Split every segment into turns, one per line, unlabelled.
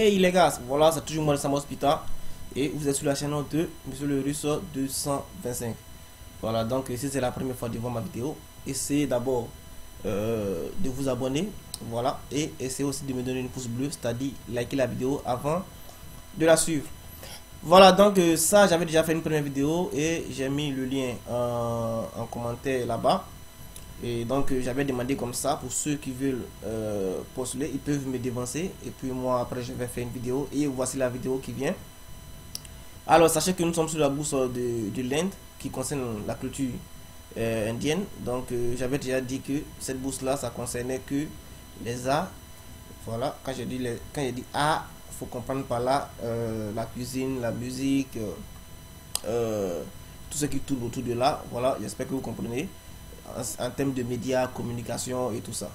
Hey les gars, voilà, c'est toujours moi le Sam Hospital et vous êtes sur la chaîne de Monsieur le Russe 225. Voilà, donc si c'est la première fois de voir ma vidéo, essayez d'abord euh, de vous abonner, voilà, et essayez aussi de me donner une pouce bleu, c'est-à-dire liker la vidéo avant de la suivre. Voilà, donc euh, ça, j'avais déjà fait une première vidéo et j'ai mis le lien en commentaire là-bas. Et donc euh, j'avais demandé comme ça pour ceux qui veulent euh, postuler, ils peuvent me dévancer. Et puis moi après je vais faire une vidéo et voici la vidéo qui vient. Alors sachez que nous sommes sur la bourse de, de l'Inde qui concerne la culture euh, indienne. Donc j'avais déjà dit que cette bourse là ça concernait que les arts. Voilà, quand je dis les, quand je dis art, faut comprendre par là la cuisine, la musique, tout ce qui tourne autour de là. Voilà, j'espère que vous comprenez en, termes de médias, communication et tout ça.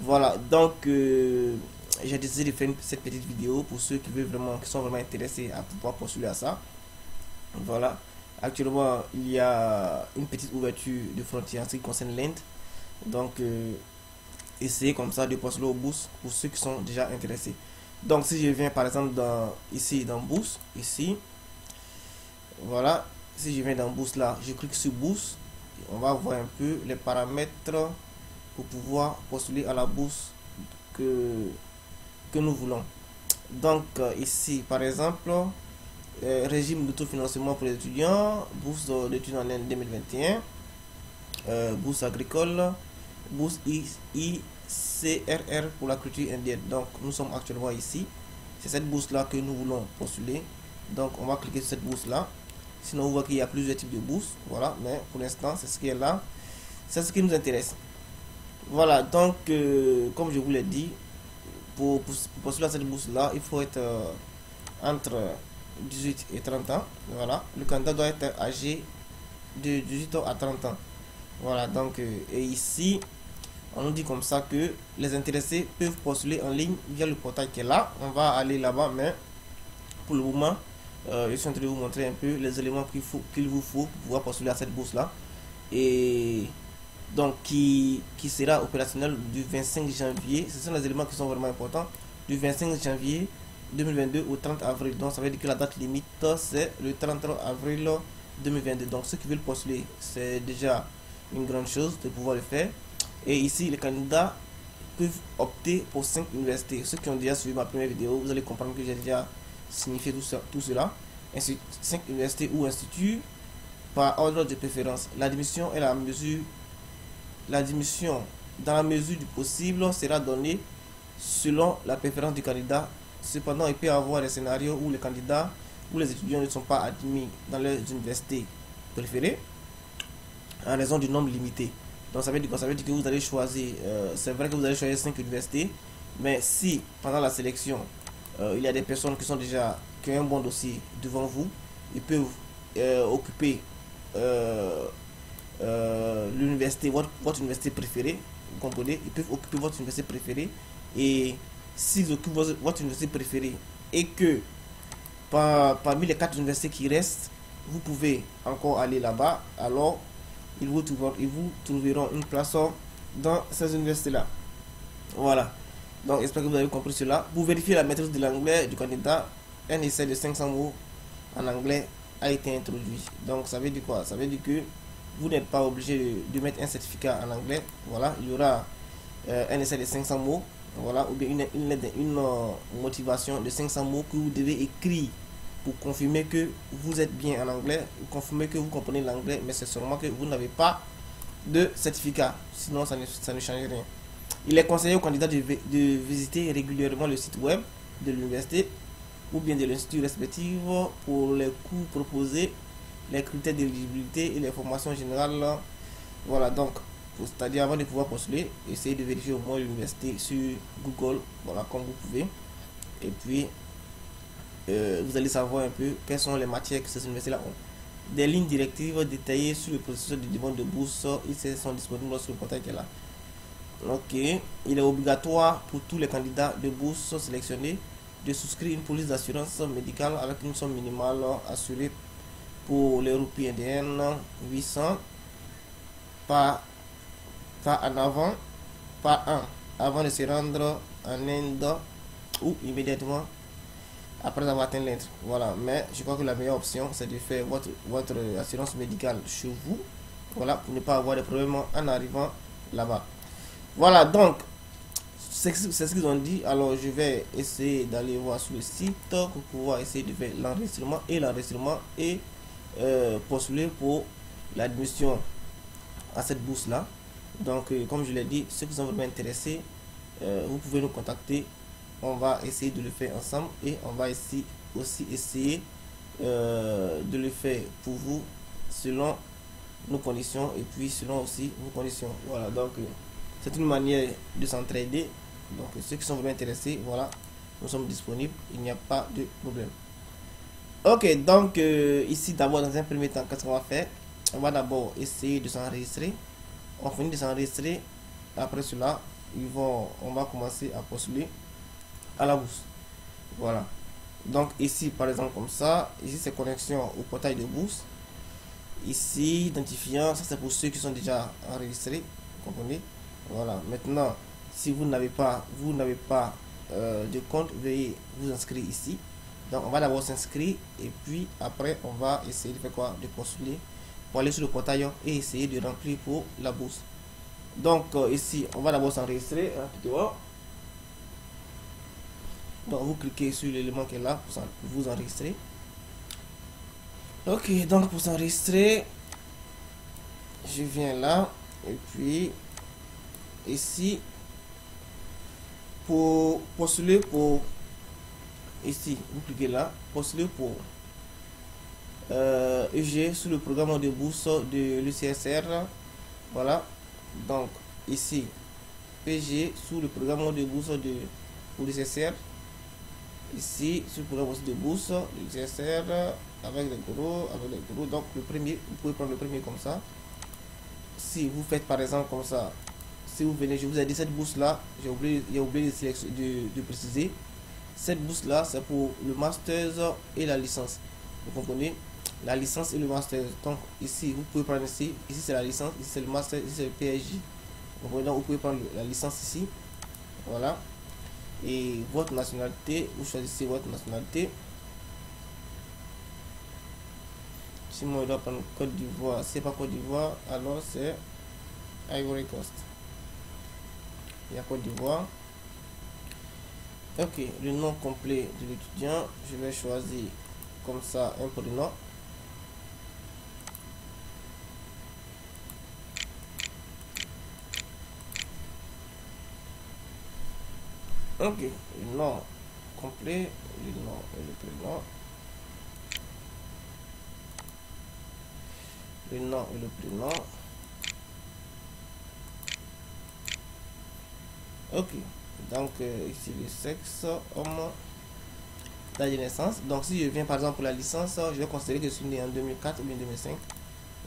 Voilà, donc euh, j'ai décidé de faire cette petite vidéo pour ceux qui veulent vraiment, qui sont vraiment intéressés à pouvoir postuler à ça. Voilà, actuellement il y a une petite ouverture de frontières en ce qui concerne l'Inde. Donc euh, essayez comme ça de postuler au boost pour ceux qui sont déjà intéressés. Donc si je viens par exemple dans ici dans boost, ici, voilà, si je viens dans boost là, je clique sur boost on va voir un peu les paramètres pour pouvoir postuler à la bourse que, nous voulons. Donc euh, ici par exemple, euh, régime d'autofinancement pour les étudiants, bourse d'études en 2021, euh, bourse agricole, bourse ICRR pour la culture indienne. Donc nous sommes actuellement ici. C'est cette bourse là que nous voulons postuler. Donc on va cliquer sur cette bourse là. Sinon, on voit qu'il y a plusieurs types de bourses. Voilà, mais pour l'instant, c'est ce qui est là. C'est ce qui nous intéresse. Voilà, donc, euh, comme je vous l'ai dit, pour, postuler à cette bourse-là, il faut être euh, entre 18 et 30 ans. Voilà, le candidat doit être âgé de 18 ans à 30 ans. Voilà, donc, euh, et ici, on nous dit comme ça que les intéressés peuvent postuler en ligne via le portail qui est là. On va aller là-bas, mais pour le moment, euh, je suis en train de vous montrer un peu les éléments qu'il vous faut pour pouvoir postuler à cette bourse là et donc qui, qui sera opérationnel du 25 janvier. Ce sont les éléments qui sont vraiment importants. Du 25 janvier 2022 au 30 avril. Donc ça veut dire que la date limite c'est le 30 avril 2022 donc ceux qui veulent postuler c'est déjà une grande chose de pouvoir le faire. Et ici les candidats peuvent opter pour 5 universités. Ceux qui ont déjà suivi ma première vidéo vous allez comprendre que j'ai déjà signifier tout, cela. 5 universités ou instituts par ordre de préférence. L'admission est la mesure, l'admission dans la mesure du possible sera donnée selon la préférence du candidat. Cependant, il peut y avoir des scénarios où les candidats ou les étudiants ne sont pas admis dans les universités préférées en raison du nombre limité. Donc ça veut dire, que vous allez choisir, euh, c'est vrai que vous allez choisir 5 universités, mais si pendant la sélection, il y a des personnes qui sont déjà qui ont un bon dossier devant vous. Ils peuvent euh, occuper euh, l'université votre, université préférée vous comprenez? Ils peuvent occuper votre université préférée. Et s'ils occupent votre, université préférée et que par, parmi les quatre universités qui restent vous pouvez encore aller là-bas alors ils vous, trouveront, ils vous trouveront une place dans ces universités là voilà donc, j'espère que vous avez compris cela. Pour vérifier la maîtrise de l'anglais du candidat, un essai de 500 mots en anglais a été introduit. Donc, ça veut dire quoi? Ça veut dire que vous n'êtes pas obligé de, mettre un certificat en anglais. Voilà, il y aura euh, un essai de 500 mots. Voilà, ou bien une, une, une euh, motivation de 500 mots que vous devez écrire pour confirmer que vous êtes bien en anglais, confirmer que vous comprenez l'anglais, mais c'est seulement que vous n'avez pas de certificat. Sinon, ça ne, ça ne change rien. Il est conseillé aux candidats de, visiter régulièrement le site web de l'université ou bien de l'institut respectif pour les cours proposés, les critères d'éligibilité et les formations générales. Voilà, donc, c'est-à-dire avant de pouvoir postuler, essayez de vérifier au moins l'université sur Google, voilà, comme vous pouvez. Et puis, euh, vous allez savoir un peu quelles sont les matières que ces universités-là ont. Des lignes directives détaillées sur le processus de demande de bourse, ils sont disponibles sur le portail est là. Ok. Il est obligatoire pour tous les candidats de bourse sélectionnés de souscrire une police d'assurance médicale avec une somme minimale assurée pour les roupies indiennes 800 par, par en avant, par an, avant de se rendre en Inde ou immédiatement après avoir atteint l'être. Voilà, mais je crois que la meilleure option, c'est de faire votre, votre assurance médicale chez vous. Voilà, pour ne pas avoir de problèmes en arrivant là-bas. Voilà, donc, c'est ce qu'ils ont dit. Alors, je vais essayer d'aller voir sur le site pour pouvoir essayer de faire l'enregistrement et l'enregistrement et euh, postuler pour l'admission à cette bourse-là. Donc, euh, comme je l'ai dit, ceux qui sont vraiment intéressés, euh, vous pouvez nous contacter. On va essayer de le faire ensemble et on va ici aussi essayer de le faire pour vous selon nos conditions et puis selon aussi vos conditions. Voilà, donc c'est une manière de s'entraider. Donc ceux qui sont vraiment intéressés, voilà, nous sommes disponibles, il n'y a pas de problème. Ok, donc euh, ici d'abord dans un premier temps, qu'est-ce qu'on va faire? On va d'abord essayer de s'enregistrer. On finit de s'enregistrer. Après cela, ils vont, on va commencer à postuler à la bourse. Voilà. Donc ici, par exemple, comme ça, ici c'est connexion au portail de bourse. Ici, identifiant, ça c'est pour ceux qui sont déjà enregistrés, vous comprenez? Voilà. Maintenant, si vous n'avez pas, vous n'avez pas euh, de compte, veuillez vous inscrire ici. Donc on va d'abord s'inscrire et puis après on va essayer de faire quoi? De postuler pour aller sur le portail et essayer de remplir pour la bourse. Donc euh, ici on va d'abord s'enregistrer Donc vous cliquez sur l'élément qui est là pour vous enregistrer. Ok, donc pour s'enregistrer, je viens là et puis ici pour postuler pour ici, vous cliquez là, postuler pour euh, EG sous le programme de bourse de l'UCSR. Voilà, donc ici, PG sous le programme de bourse de l'UCSR. Ici, sous le programme de bourse de l'UCSR, avec les gros, avec les gros. Donc le premier, vous pouvez prendre le premier comme ça. Si vous faites par exemple comme ça, si vous venez, je vous ai dit cette bourse là, j'ai oublié, oublié de, préciser. Cette bourse là, c'est pour le master et la licence. Vous comprenez? La licence et le master. Donc ici, vous pouvez prendre ici. Ici c'est la licence, ici c'est le master, ici c'est le PSG. Vous Donc vous pouvez prendre la licence ici. Voilà. Et votre nationalité, vous choisissez votre nationalité. Si moi je dois prendre Côte d'Ivoire, c'est pas Côte d'Ivoire, alors c'est Ivory Coast. Il y a Côte d'Ivoire. Ok, le nom complet de l'étudiant, je vais choisir comme ça un prénom. Ok, le nom complet, le nom et le prénom. Le nom et le prénom. Ok. Donc, euh, ici, le sexe, homme, date de naissance. Donc, si je viens par exemple pour la licence, je vais considérer que je suis né en 2004 ou bien 2005.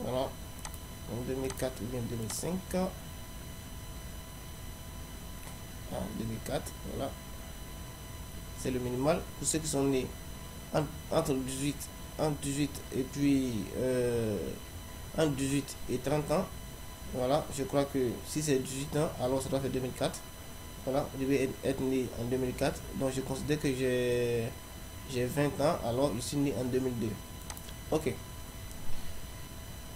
Voilà. En 2004 ou bien 2005. En 2004, voilà. C'est le minimal. Pour ceux qui sont nés entre 18, entre 18 et puis euh, entre 18 et 30 ans. Voilà, je crois que si c'est 18 ans, alors ça doit faire 2004. Voilà, je vais être né en 2004. Donc je considère que j'ai j'ai 20 ans, alors je suis né en 2002. Ok.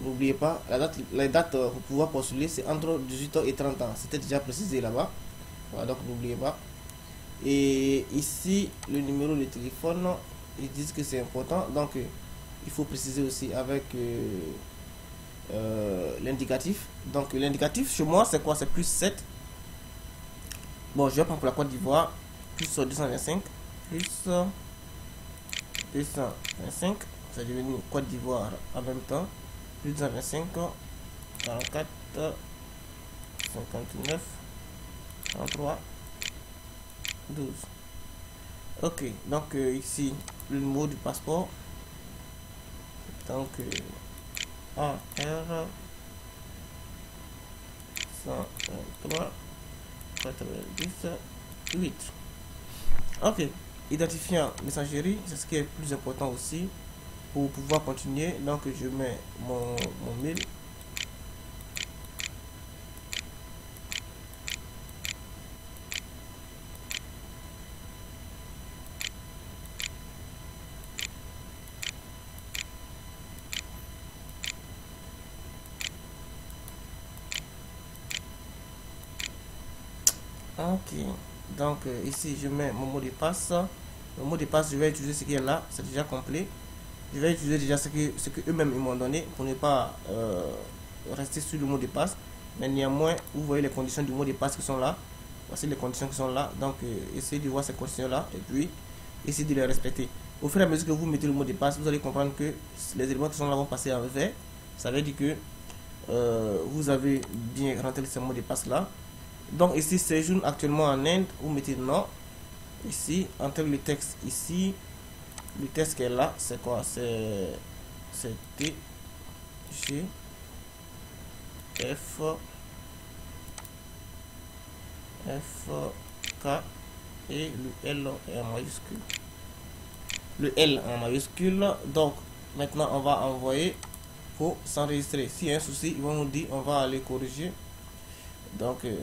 N'oubliez pas, la date, la date pour pouvoir postuler, c'est entre 18 ans et 30 ans. C'était déjà précisé là-bas. Voilà, donc n'oubliez pas. Et ici, le numéro de téléphone, ils disent que c'est important. Donc, il faut préciser aussi avec euh, euh, l'indicatif. Donc, l'indicatif, chez moi, c'est quoi? C'est plus 7 Bon, je vais prendre pour la Côte d'Ivoire. Plus 225. Plus 225. Ça devenu Côte d'Ivoire en même temps. Plus 225. 44. 59. 33. 12. Ok, donc euh, ici, le numéro du passeport. Donc, euh, AR 103. 98. Ok, identifiant messagerie, c'est ce qui est plus important aussi pour pouvoir continuer. Donc je mets mon, mon mail. Donc ici, je mets mon mot de passe. Le mot de passe, je vais utiliser ce qui est là. C'est déjà complet. Je vais utiliser déjà ce que, ce que eux-mêmes m'ont donné pour ne pas rester sur le mot de passe. Mais néanmoins, vous voyez les conditions du mot de passe qui sont là. Voici les conditions qui sont là. Donc, essayez de voir ces conditions-là et puis essayez de les respecter. Au fur et à mesure que vous mettez le mot de passe, vous allez comprendre que les éléments qui sont là vont passer en vert. Ça veut dire que euh, vous avez bien rentré ce mot de passe là. Donc ici, séjourne actuellement en Inde, vous mettez non. Ici, entre le texte ici, le texte qui est là, c'est quoi? C'est T, G, F, F, K et le L en majuscule. Le L en majuscule. Donc, maintenant, on va envoyer pour s'enregistrer. S'il y a un souci, ils vont nous dire, on va aller corriger. Donc, euh,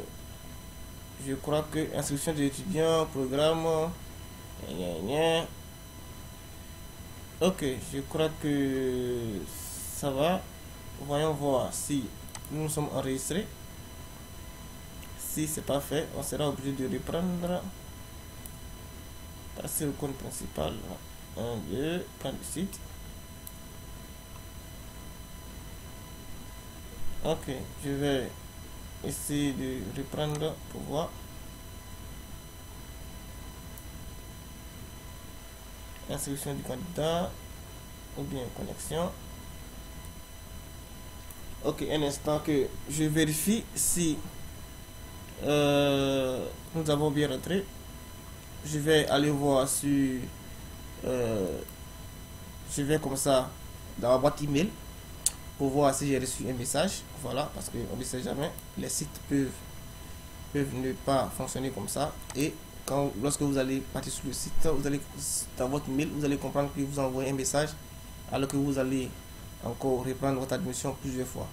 je crois que instruction de l'étudiant, programme, ok, je crois que ça va. Voyons voir si nous sommes enregistrés. Si c'est pas fait, on sera obligé de reprendre. Passer au compte principal. 1, 2, prendre le site. Ok, je vais essayer de reprendre pour voir. Inscription du candidat ou bien connexion. Ok, un instant que je vérifie si euh, nous avons bien rentré. Je vais aller voir sur. Euh, je vais comme ça dans ma boîte email pour voir si j'ai reçu un message. Voilà, parce qu'on ne sait jamais. Les sites peuvent, peuvent ne pas fonctionner comme ça. Et quand, lorsque vous allez partir sur le site, vous allez, dans votre mail, vous allez comprendre que vous envoyez un message alors que vous allez encore reprendre votre admission plusieurs fois.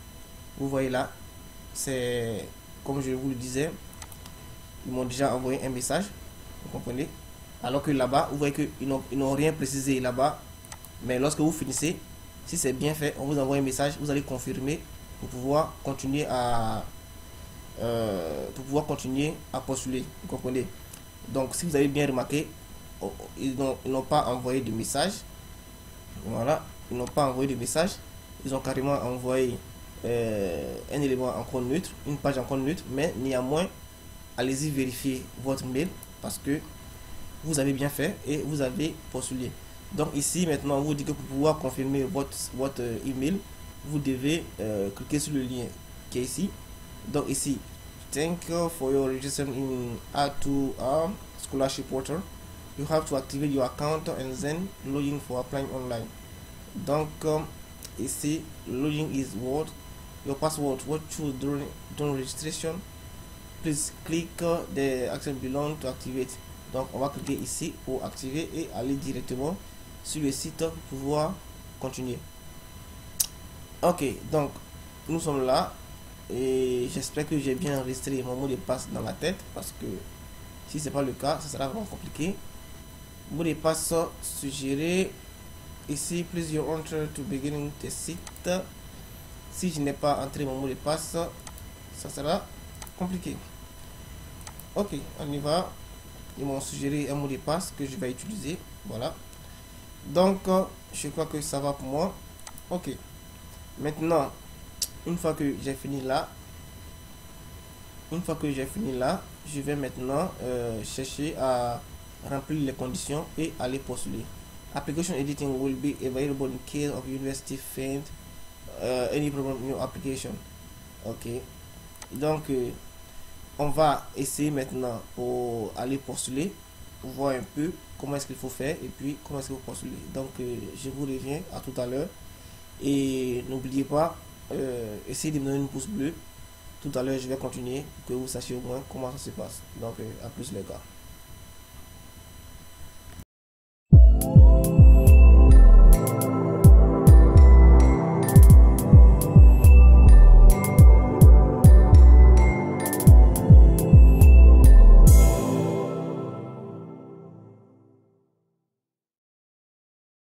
Vous voyez là, c'est comme je vous le disais, ils m'ont déjà envoyé un message, vous comprenez? Alors que là-bas, vous voyez qu'ils n'ont rien précisé là-bas, mais lorsque vous finissez, si c'est bien fait, on vous envoie un message, vous allez confirmer pour pouvoir continuer à euh, pouvoir continuer à postuler. Vous comprenez? Donc si vous avez bien remarqué, oh, oh, ils n'ont pas envoyé de message. Voilà, ils n'ont pas envoyé de message. Ils ont carrément envoyé euh, un élément en compte neutre, une page en compte neutre, mais néanmoins, allez-y vérifier votre mail parce que vous avez bien fait et vous avez postulé. Donc ici maintenant, vous dit que pour pouvoir confirmer votre, votre euh, email, vous devez euh, cliquer sur le lien qui est ici. Donc ici, thank you for your registration in A2R scholarship portal. You have to activate your account and then login for applying online. Donc ici, login is what? Your password what choose during, during registration? Please click the action below to activate. Donc on va cliquer ici pour activer et aller directement sur le site pour pouvoir continuer. Ok, donc nous sommes là et j'espère que j'ai bien enregistré mon mot de passe dans la tête parce que si c'est pas le cas, ça sera vraiment compliqué. Mot de passe suggéré. Ici, please you enter to beginning the site. Si je n'ai pas entré mon mot de passe, ça sera compliqué. Ok, on y va. Ils m'ont suggéré un mot de passe que je vais utiliser. Voilà. Donc, euh, je crois que ça va pour moi. Ok. Maintenant, une fois que j'ai fini là, une fois que j'ai fini là, je vais maintenant euh, chercher à remplir les conditions et aller postuler. Application editing will be available in case of university find uh, any problem in your application. Ok. Donc, euh, on va essayer maintenant pour aller postuler, pour voir un peu comment est-ce qu'il faut faire et puis comment est-ce que vous postulez. Donc, euh, je vous reviens à tout à l'heure. Et n'oubliez pas, euh, essayez de me donner une pouce bleue. Tout à l'heure, je vais continuer pour que vous sachiez au moins comment ça se passe. Donc, euh, à plus les gars.